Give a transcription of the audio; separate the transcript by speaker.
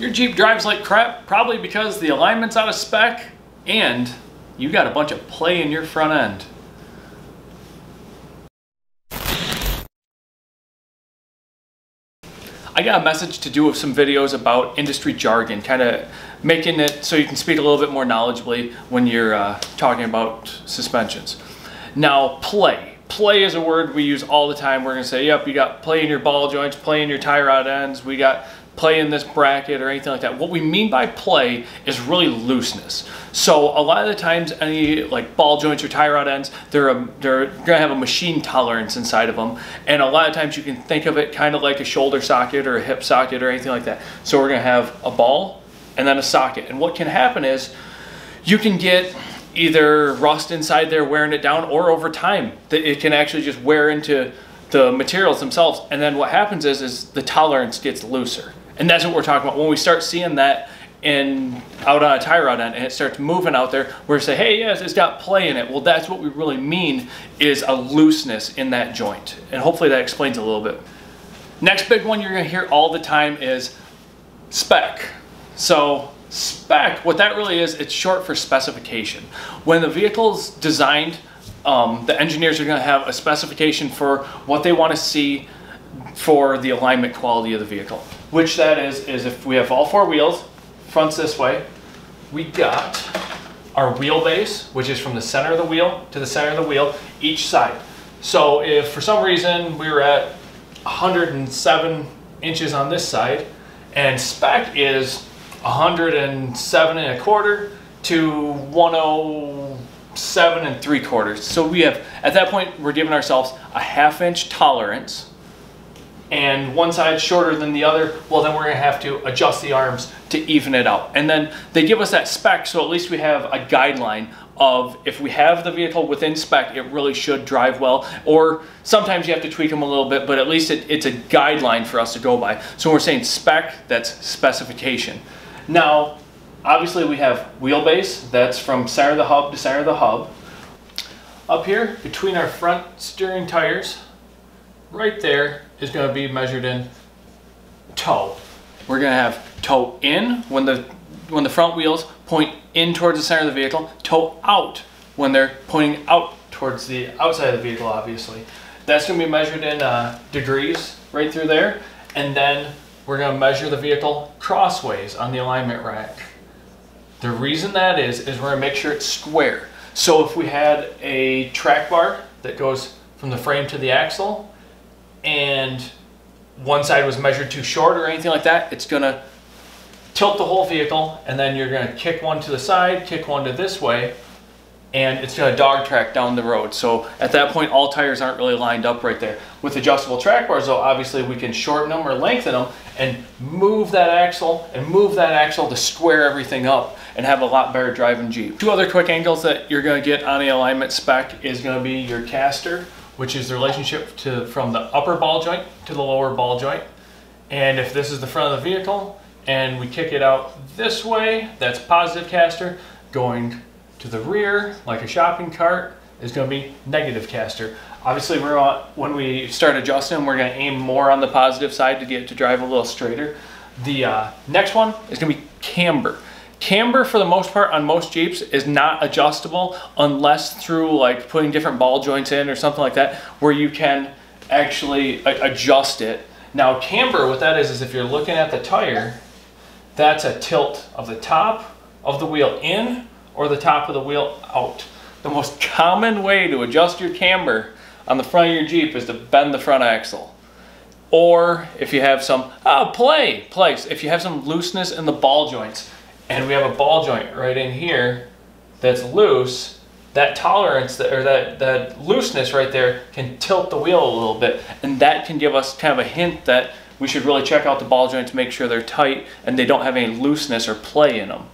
Speaker 1: Your Jeep drives like crap, probably because the alignment's out of spec and you got a bunch of play in your front end. I got a message to do with some videos about industry jargon, kind of making it so you can speak a little bit more knowledgeably when you're uh, talking about suspensions. Now, play. Play is a word we use all the time. We're going to say, yep, you got play in your ball joints, play in your tie rod ends, we got play in this bracket or anything like that. What we mean by play is really looseness. So a lot of the times any like ball joints or tie rod ends, they're, a, they're gonna have a machine tolerance inside of them. And a lot of times you can think of it kind of like a shoulder socket or a hip socket or anything like that. So we're gonna have a ball and then a socket. And what can happen is you can get either rust inside there wearing it down or over time it can actually just wear into the materials themselves. And then what happens is, is the tolerance gets looser. And that's what we're talking about. When we start seeing that in out on a tie rod end and it starts moving out there, we're say, hey, yes, it's got play in it. Well, that's what we really mean is a looseness in that joint. And hopefully that explains a little bit. Next big one you're gonna hear all the time is spec. So spec, what that really is, it's short for specification. When the vehicle's designed, um, the engineers are gonna have a specification for what they wanna see for the alignment quality of the vehicle which that is, is if we have all four wheels, fronts this way, we got our wheelbase, which is from the center of the wheel to the center of the wheel, each side. So if for some reason we were at 107 inches on this side, and spec is 107 and a quarter to 107 and three quarters. So we have, at that point, we're giving ourselves a half inch tolerance and one side shorter than the other, well then we're gonna have to adjust the arms to even it out. And then they give us that spec, so at least we have a guideline of if we have the vehicle within spec, it really should drive well. Or sometimes you have to tweak them a little bit, but at least it, it's a guideline for us to go by. So when we're saying spec, that's specification. Now, obviously we have wheelbase, that's from center of the hub to center of the hub. Up here, between our front steering tires, right there is going to be measured in toe. We're going to have toe in when the when the front wheels point in towards the center of the vehicle, toe out when they're pointing out towards the outside of the vehicle, obviously. That's going to be measured in uh, degrees right through there. And then we're going to measure the vehicle crossways on the alignment rack. The reason that is, is we're going to make sure it's square. So if we had a track bar that goes from the frame to the axle, and one side was measured too short or anything like that, it's gonna tilt the whole vehicle and then you're gonna kick one to the side, kick one to this way, and it's gonna dog track down the road. So at that point, all tires aren't really lined up right there. With adjustable track bars though, obviously we can shorten them or lengthen them and move that axle and move that axle to square everything up and have a lot better driving Jeep. Two other quick angles that you're gonna get on the alignment spec is gonna be your caster which is the relationship to from the upper ball joint to the lower ball joint. And if this is the front of the vehicle and we kick it out this way, that's positive caster. Going to the rear, like a shopping cart, is going to be negative caster. Obviously, we're on, when we start adjusting, we're going to aim more on the positive side to get to drive a little straighter. The uh, next one is going to be camber. Camber, for the most part, on most Jeeps is not adjustable unless through like putting different ball joints in or something like that, where you can actually adjust it. Now, camber, what that is, is if you're looking at the tire, that's a tilt of the top of the wheel in or the top of the wheel out. The most common way to adjust your camber on the front of your Jeep is to bend the front axle. Or if you have some, oh, play, place. If you have some looseness in the ball joints, and we have a ball joint right in here that's loose, that tolerance that, or that, that looseness right there can tilt the wheel a little bit. And that can give us kind of a hint that we should really check out the ball joints, to make sure they're tight and they don't have any looseness or play in them.